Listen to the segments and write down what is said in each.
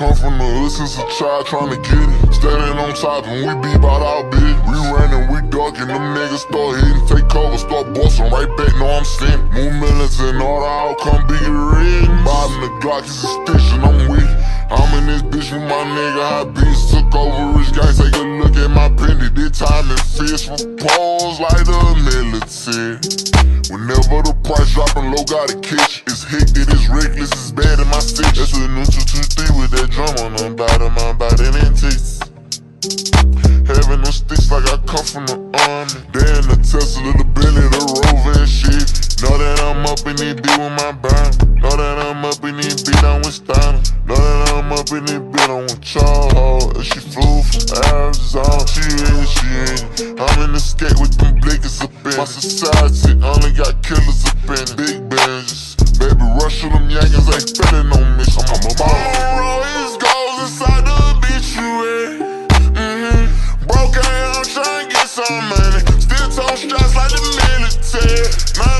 Come from the hood since a child trying to get it. Standing on top and we be about our bitch. We ran and we ducking, them niggas start hitting fake cover, start busting right back. No, I'm sent. More millions and all the outcome be written. Bottom the Glock is a stitch and I'm weak. I'm in this bitch with my nigga, high beats took over rich guys. Take a look at my pendy. This time and fish for pause like the Whenever the price dropping low, got a catch. It's hectic, it's reckless, it's bad in my stitch. That's a new 223 with that drum on the bottom, my body and taste. Having no sticks like I come from the army. Then the Tesla, the Bentley, the Rover and shit. Know that I'm up in this beat with my. In beat, I'm with Charles. She flew from Arizona. She in, she in. I'm in the skate with them blinkers up in. My society only got killers up in. it. Big bands. Baby, rush them Yankees ain't spending on me. I'm a ball. His goals inside the obituary. Mm-hmm. Broke out, I'm trying to get some money. Still tone straps like the military. None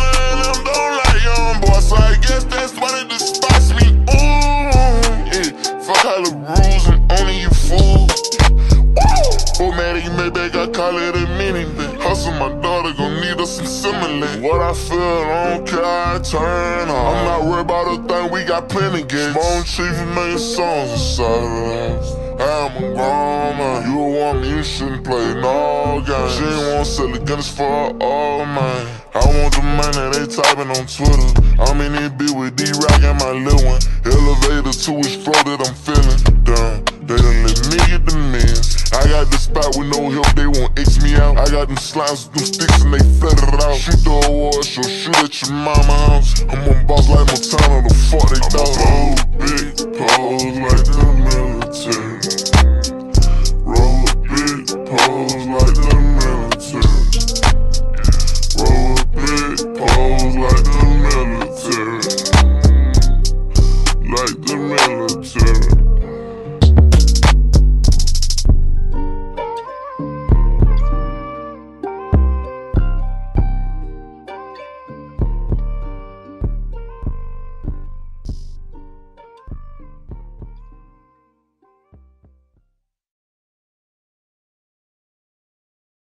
Maybach, I call it a minivan. Hustle, my daughter gon' need us some similar. What I feel, I don't care, I turn on. I'm not worried about a thing, we got plenty games. Bone chief and million songs inside of us. I'm a grown man. You want me, you shouldn't play no games. She ain't want the guns for all man. I want the money, they typing on Twitter. I'm in this beat with D-Rock and my little one. Elevator to his flow that I'm feeling. got them slimes with them sticks and they feathered out. Shoot the awards, so shoot at your mama house. I'm on boss like Montana, the fuck they I'm thought. I'm big poles like the military. Roll big poles like the military. Roll big poles like the military. Like the military.